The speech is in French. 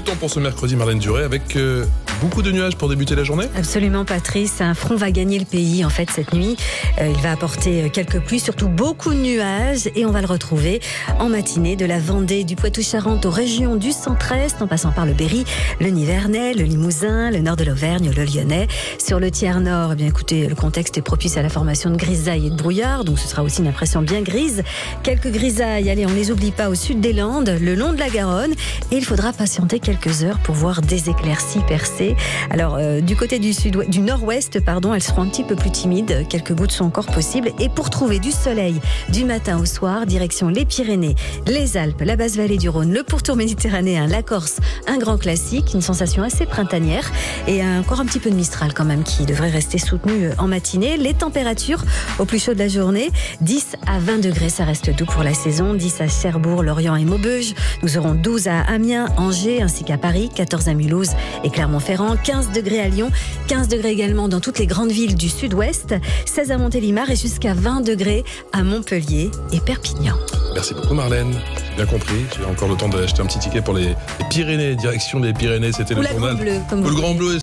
temps pour ce mercredi, Marlène Duré, avec euh, beaucoup de nuages pour débuter la journée Absolument, Patrice. Un front va gagner le pays en fait cette nuit. Euh, il va apporter quelques pluies, surtout beaucoup de nuages, et on va le retrouver en matinée de la Vendée, du Poitou-Charentes aux régions du centre-est, en passant par le Berry, le Nivernais, le Limousin, le nord de l'Auvergne, le Lyonnais. Sur le tiers nord, eh bien écoutez, le contexte est propice à la formation de grisailles et de brouillard, donc ce sera aussi une impression bien grise. Quelques grisailles, allez, on les oublie pas au sud des Landes, le long de la Garonne, et il faudra patienter quelques heures pour voir des éclaircies percer. Alors, euh, du côté du, sud du nord-ouest, pardon, elles seront un petit peu plus timides. Quelques gouttes sont encore possibles. Et pour trouver du soleil du matin au soir, direction les Pyrénées, les Alpes, la basse vallée du Rhône, le pourtour méditerranéen, la Corse, un grand classique, une sensation assez printanière et encore un petit peu de Mistral quand même qui devrait rester soutenu euh, en matinée. Les températures au plus chaud de la journée, 10 à 20 degrés, ça reste doux pour la saison. 10 à Cherbourg, Lorient et Maubeuge. Nous aurons 12 à Amiens, Angers ainsi qu'à Paris, 14 à Mulhouse et Clermont-Ferrand, 15 degrés à Lyon, 15 degrés également dans toutes les grandes villes du sud-ouest, 16 à Montélimar et jusqu'à 20 degrés à Montpellier et Perpignan. Merci beaucoup Marlène, j'ai bien compris. J'ai encore le temps d'acheter un petit ticket pour les, Pyrénées, direction des Pyrénées, c'était le journal. Comme Ou le Grand. Bleu.